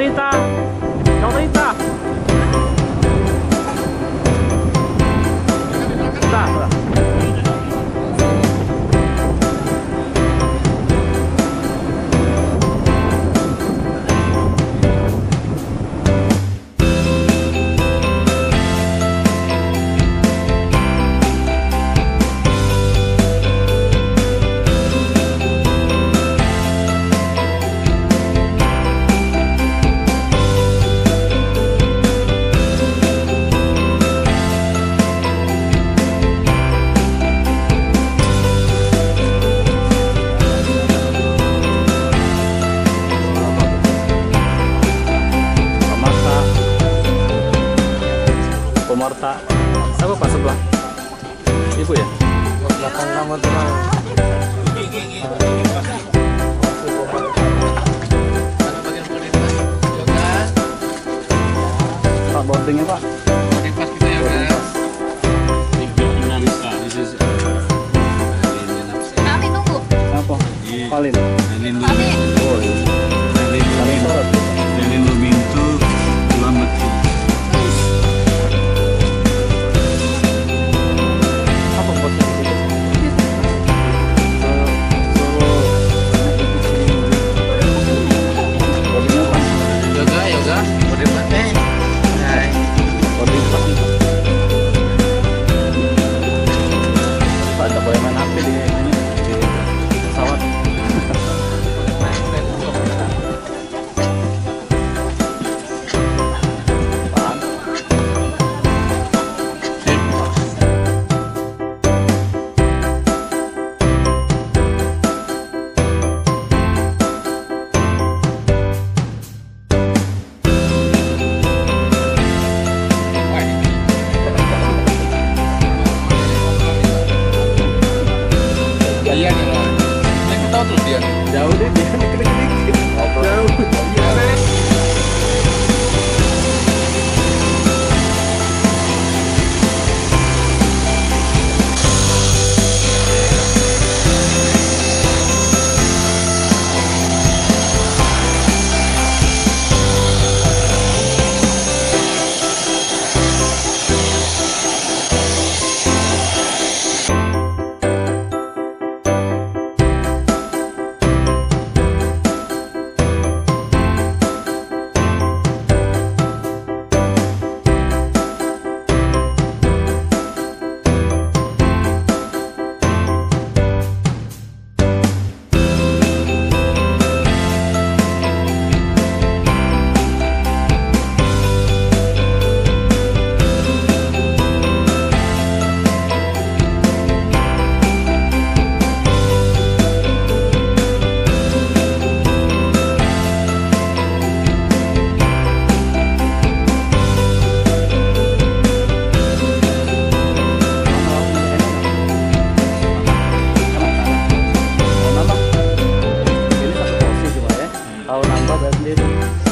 30, 90. Morta apa pak sebelah ibu ya belakang kamu tuh pak boardingnya pak Kami tunggu. Apa? Iya. Paling. Paling. probably